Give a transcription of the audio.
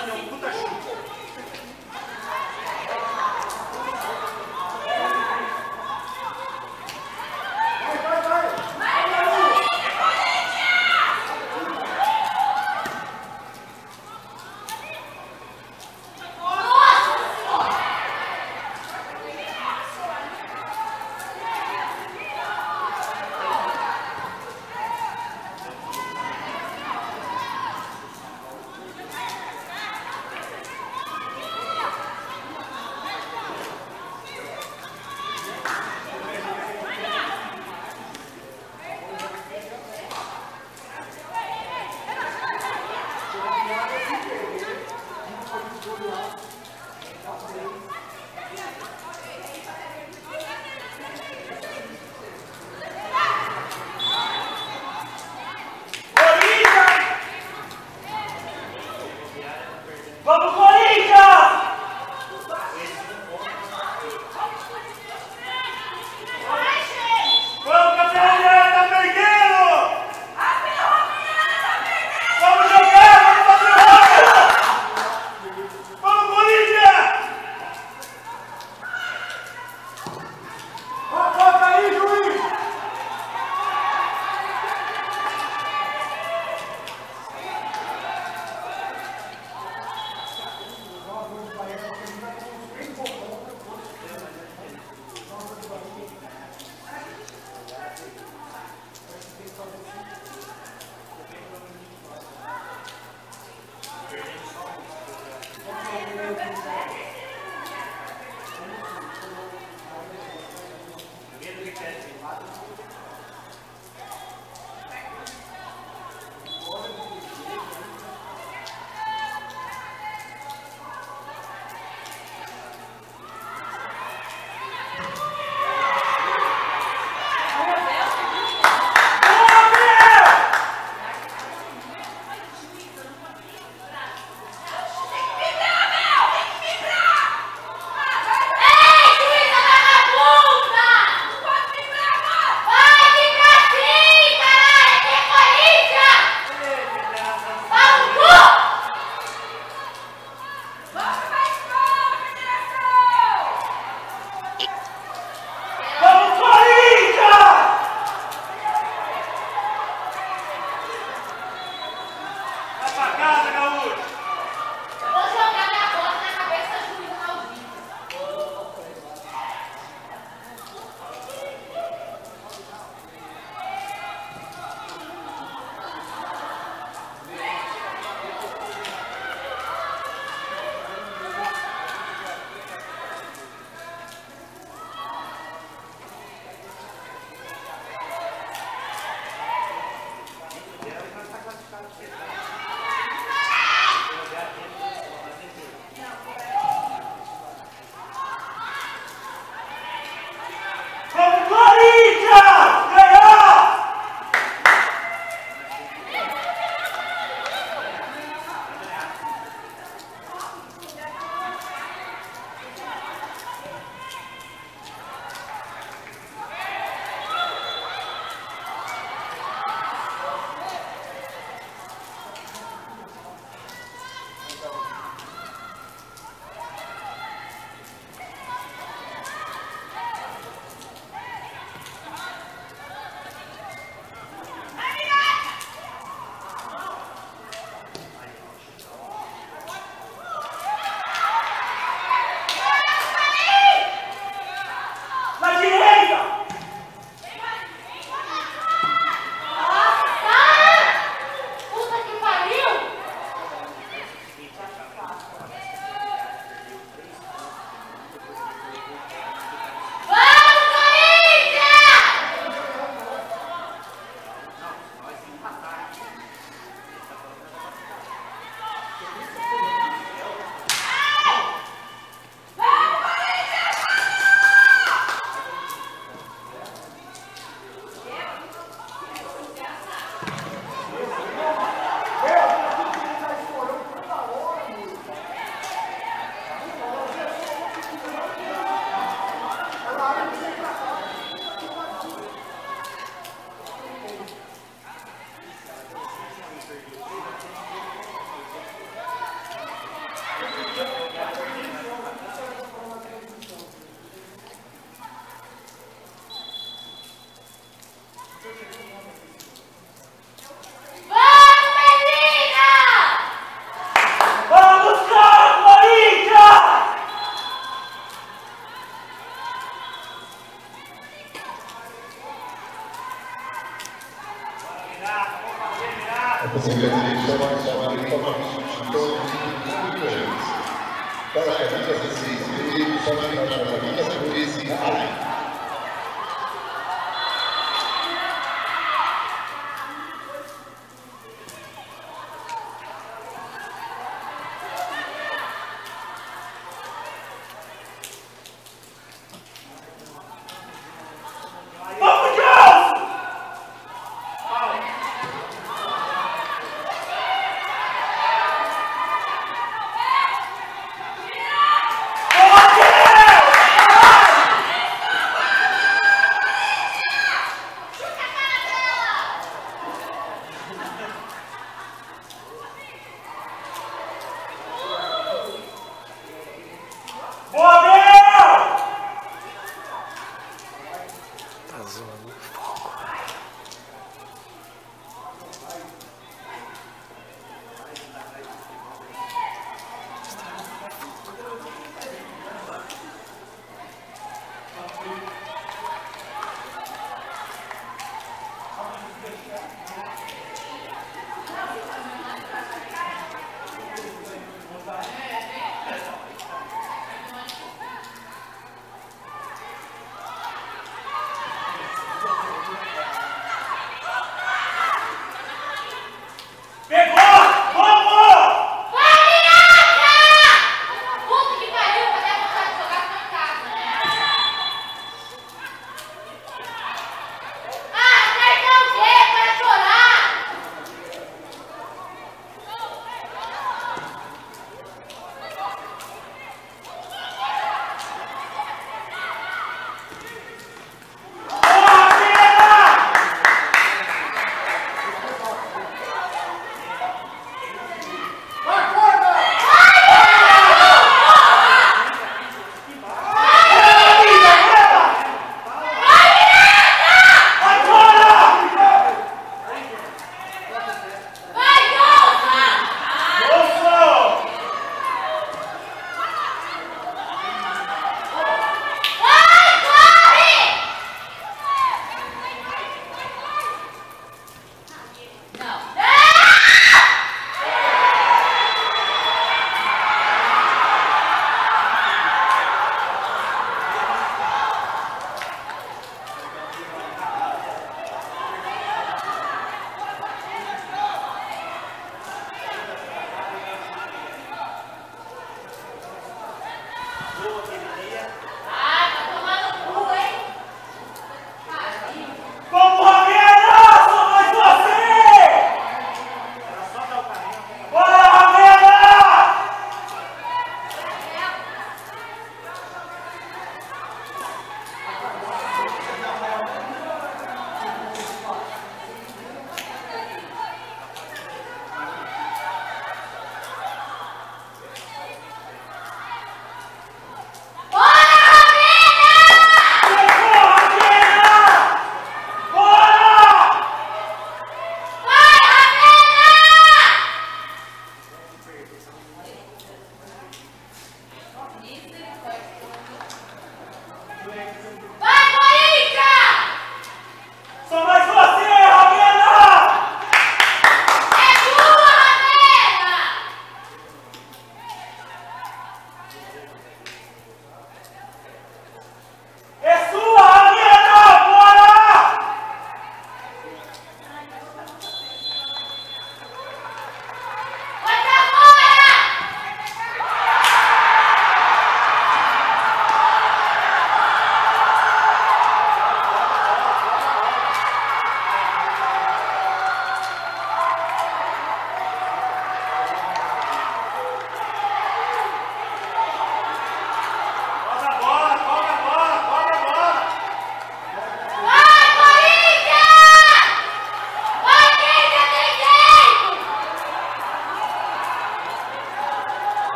Corinthians!